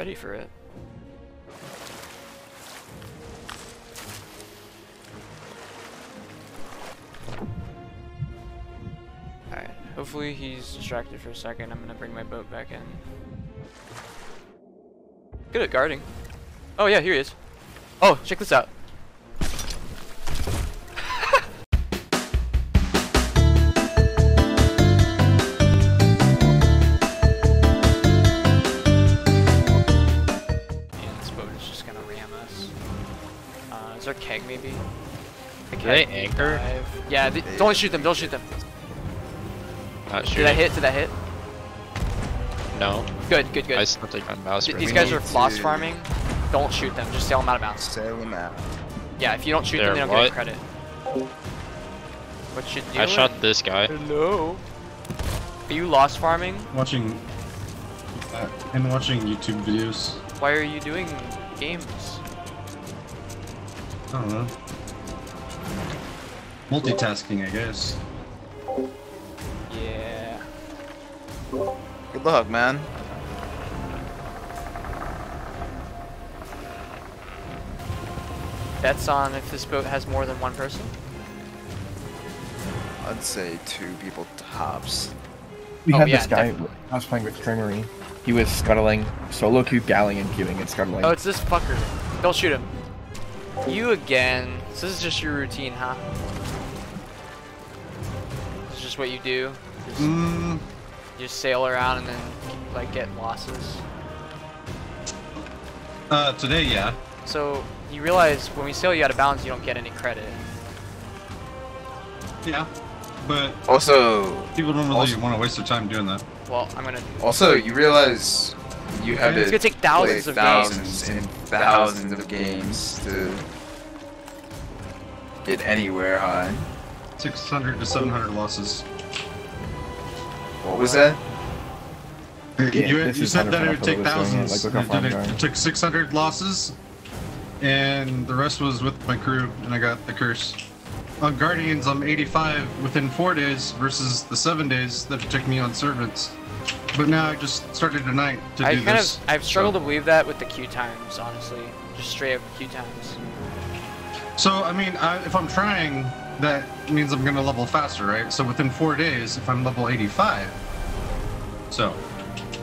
ready for it. Alright, hopefully he's distracted for a second. I'm gonna bring my boat back in. Good at guarding. Oh yeah, here he is. Oh, check this out. Maybe? A Do they anchor? dive. Yeah, th- don't shoot them, don't shoot them. Not Did sure. that hit? Did I hit? No. Good, good, good. I still take my mouse. Th- These guys are need floss to- farming. Don't shoot them, just sail them out of bounds. Sail them out. Yeah, if you don't shoot They're them, they don't get any credit. What you doing? I shot this guy. Hello. Are you loss farming? Watching uh, and watching YouTube videos. Why are you doing games? I don't know. Multitasking, I guess. Yeah. Good luck, man. Bets on if this boat has more than one person? I'd say two people tops. We Oh, had yeah, this guy. definitely. I was playing with Streamery. He was scuttling, solo queue, galling, and queuing and scuttling. Oh, it's this fucker. Don't shoot him. You again. So this is just your routine, huh? This is just what you do. Just, Mm, just sail around and then like get losses. uh, today, yeah. So you realize when we sail you out of bounds, you don't get any credit. Yeah. But Also, people don't really want to waste their time doing that. Well, I'm gonna. also, you realize you have It's to gonna take thousands play of thousands and thousands of games to get anywhere high. 600 to 700 losses. What was that? Yeah, you you said that 100% it would take what I thousands. like, it, I'm it, it took 600 losses, and the rest was with my crew, and I got the curse. On Guardians, I'm 85 within four days versus the seven days that it took me on Servants. But now I just started tonight to I do kind this. of I've struggled so. to believe that with the queue times, honestly. Just straight up queue times. So I mean, I, if I'm trying, that means I'm gonna level faster, right? So within four days, if I'm level 85, so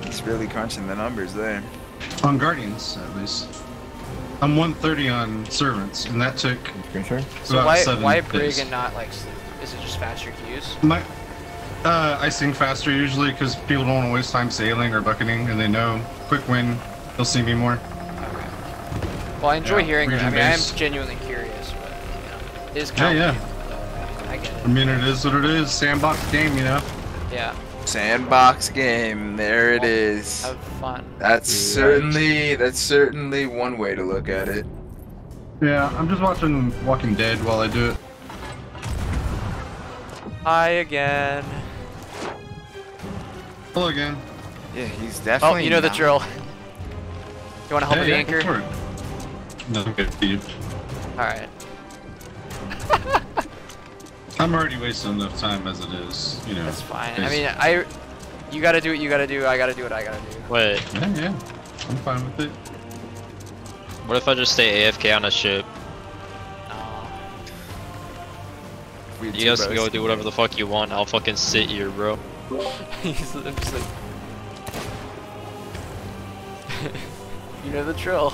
He's really crunching the numbers there. on Guardians at least, I'm 130 on Servants, and that took Screen share? So why seven why days. brig and not like sleep? Is it just faster queues? My, uh, I sing faster usually because people don't want to waste time sailing or bucketing, and they know quick win, they'll see me more. Okay. Well, I enjoy Yeah, hearing. I region mean, I am genuinely curious, but you know, it is Yeah, kind yeah. of. I get it. I mean, it is what it is. Sandbox game, you know. Yeah. Sandbox game. There it is. Have fun. That's certainly that's certainly one way to look at it. Yeah, I'm just watching Walking Dead while I do it. Hi again. Hello again. Yeah, he's definitely. Oh, you know the drill. You want to help yeah, with the yeah, anchor? go for it. No, I'm good, dude. All right. I'm already wasting enough time as it is, you know. That's fine. I mean, I. You gotta do what you gotta do. I gotta do what I gotta do. Wait, Yeah, yeah. I'm fine with it. what if I just stay AFK on a ship? No. You two guys can go do whatever the fuck you want. I'll fucking sit here, bro. He's I'm just like. you know the drill.